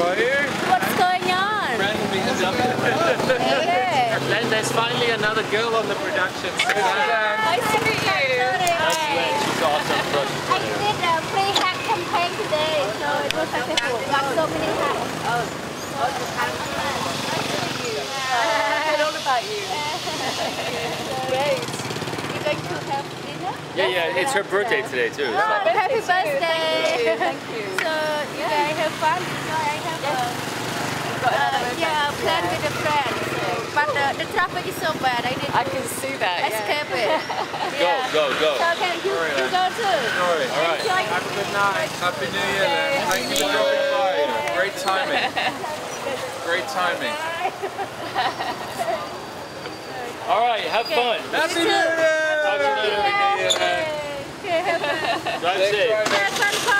Squire. What's going on? Then there's finally another girl on the production. Susan. I see you. I did uh, a campaign today, so it. Got so many. Oh, oh you. I about you. Great. You going to have dinner? Yeah, yeah, it's her birthday today too. Oh, so. happy birthday. Thank you. So, yeah, have fun. So I have a Got uh, yeah event plan today. with a friend. So, but the, the traffic is so bad. I need I can see that. yeah. escape it. Go, Yeah. go, go. So can you, you go too? Sorry. All right. Enjoy. Have a good night. Happy New Year then. Thank you for dropping by. Great timing. Great timing. All right. Have fun. Happy New Year! Talk to you later. Okay, have fun. Drive Safe